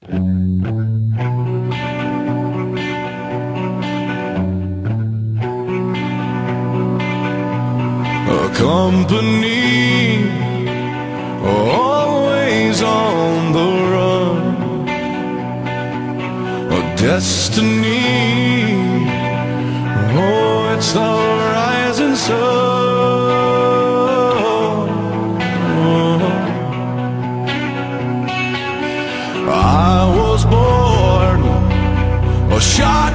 A company always on the run, a destiny. Oh, it's the rising sun. shot.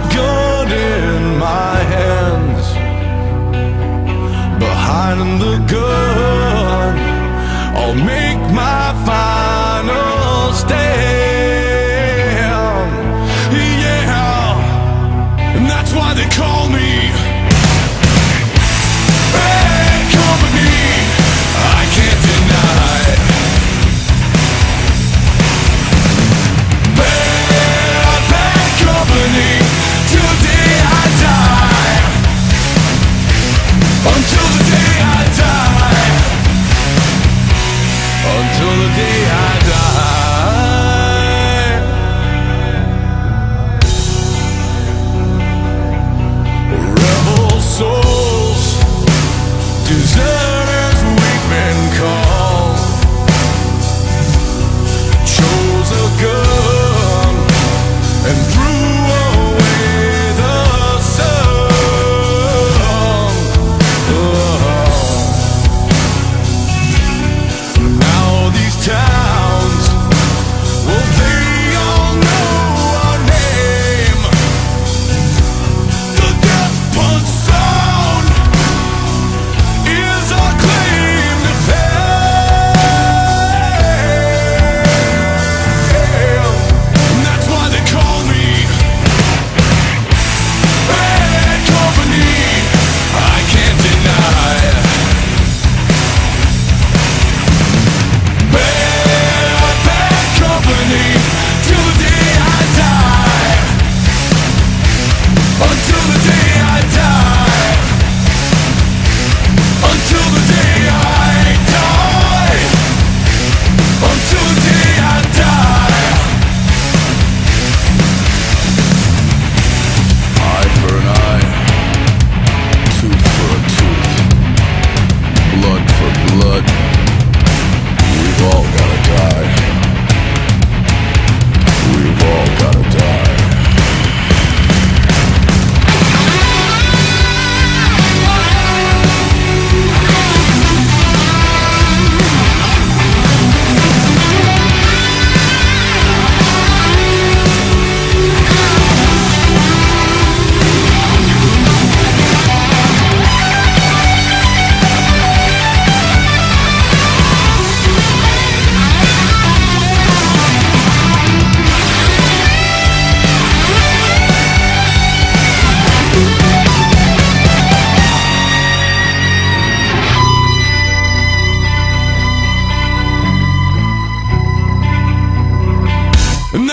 deserve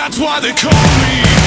that's why they call me.